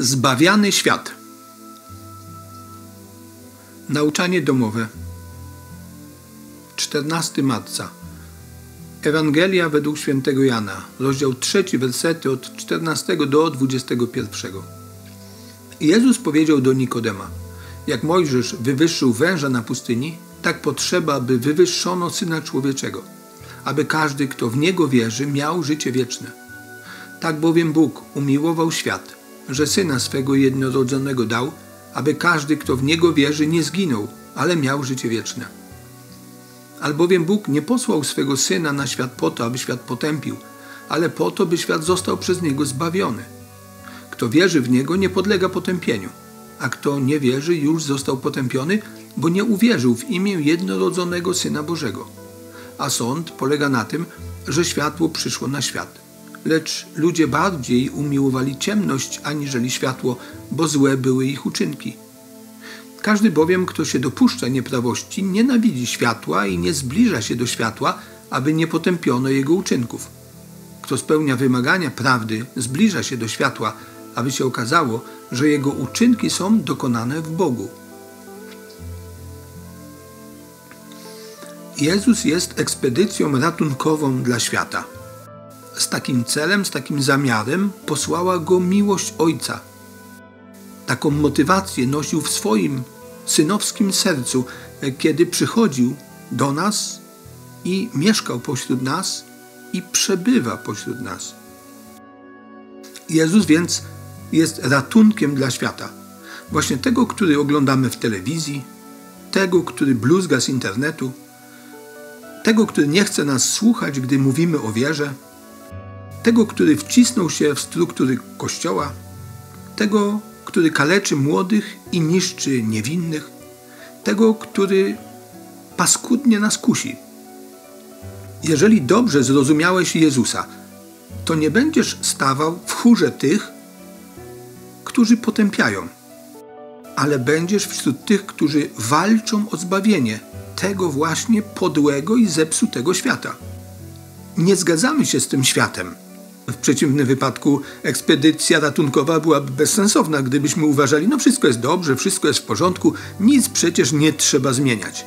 Zbawiany świat. Nauczanie domowe. 14 marca. Ewangelia według świętego Jana, rozdział 3, wersety od 14 do 21. Jezus powiedział do Nikodema: Jak Mojżesz wywyższył węża na pustyni, tak potrzeba, aby wywyższono syna człowieczego, aby każdy, kto w niego wierzy, miał życie wieczne. Tak bowiem Bóg umiłował świat że Syna swego jednorodzonego dał, aby każdy, kto w Niego wierzy, nie zginął, ale miał życie wieczne. Albowiem Bóg nie posłał swego Syna na świat po to, aby świat potępił, ale po to, by świat został przez Niego zbawiony. Kto wierzy w Niego, nie podlega potępieniu, a kto nie wierzy, już został potępiony, bo nie uwierzył w imię jednorodzonego Syna Bożego. A sąd polega na tym, że światło przyszło na świat lecz ludzie bardziej umiłowali ciemność aniżeli światło, bo złe były ich uczynki. Każdy bowiem, kto się dopuszcza nieprawości, nienawidzi światła i nie zbliża się do światła, aby nie potępiono jego uczynków. Kto spełnia wymagania prawdy, zbliża się do światła, aby się okazało, że jego uczynki są dokonane w Bogu. Jezus jest ekspedycją ratunkową dla świata z takim celem, z takim zamiarem posłała go miłość Ojca. Taką motywację nosił w swoim synowskim sercu, kiedy przychodził do nas i mieszkał pośród nas i przebywa pośród nas. Jezus więc jest ratunkiem dla świata. Właśnie tego, który oglądamy w telewizji, tego, który bluzga z internetu, tego, który nie chce nas słuchać, gdy mówimy o wierze, tego, który wcisnął się w struktury Kościoła, tego, który kaleczy młodych i niszczy niewinnych, tego, który paskudnie nas kusi. Jeżeli dobrze zrozumiałeś Jezusa, to nie będziesz stawał w chórze tych, którzy potępiają, ale będziesz wśród tych, którzy walczą o zbawienie tego właśnie podłego i zepsutego świata. Nie zgadzamy się z tym światem w przeciwnym wypadku ekspedycja ratunkowa byłaby bezsensowna, gdybyśmy uważali, no wszystko jest dobrze, wszystko jest w porządku, nic przecież nie trzeba zmieniać.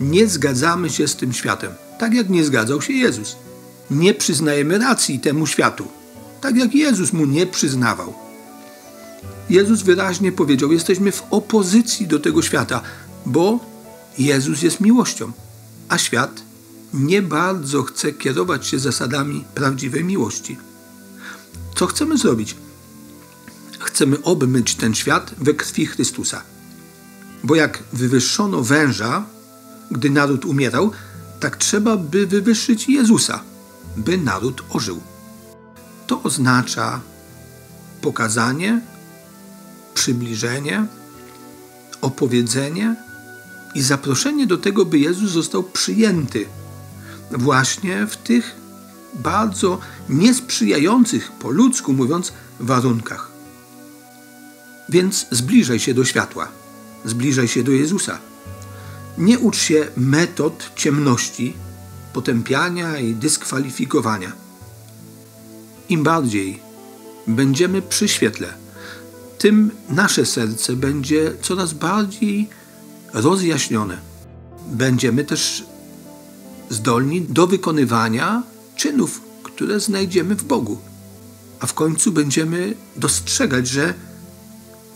Nie zgadzamy się z tym światem, tak jak nie zgadzał się Jezus. Nie przyznajemy racji temu światu, tak jak Jezus mu nie przyznawał. Jezus wyraźnie powiedział: Jesteśmy w opozycji do tego świata, bo Jezus jest miłością, a świat nie bardzo chce kierować się zasadami prawdziwej miłości. Co chcemy zrobić? Chcemy obmyć ten świat we krwi Chrystusa. Bo jak wywyższono węża, gdy naród umierał, tak trzeba by wywyższyć Jezusa, by naród ożył. To oznacza pokazanie, przybliżenie, opowiedzenie i zaproszenie do tego, by Jezus został przyjęty właśnie w tych bardzo niesprzyjających, po ludzku mówiąc, warunkach. Więc zbliżaj się do światła, zbliżaj się do Jezusa. Nie ucz się metod ciemności, potępiania i dyskwalifikowania. Im bardziej będziemy przy świetle, tym nasze serce będzie coraz bardziej rozjaśnione. Będziemy też zdolni do wykonywania czynów, które znajdziemy w Bogu. A w końcu będziemy dostrzegać, że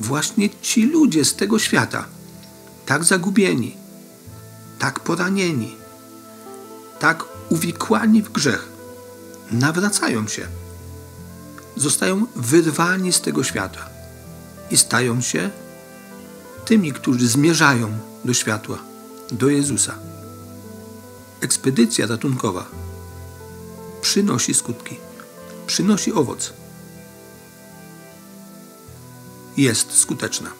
właśnie ci ludzie z tego świata, tak zagubieni, tak poranieni, tak uwikłani w grzech, nawracają się, zostają wyrwani z tego świata i stają się tymi, którzy zmierzają do światła, do Jezusa. Ekspedycja ratunkowa przynosi skutki, przynosi owoc. Jest skuteczna.